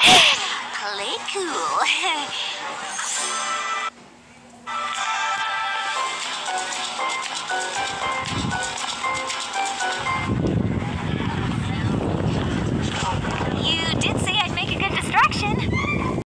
Play cool.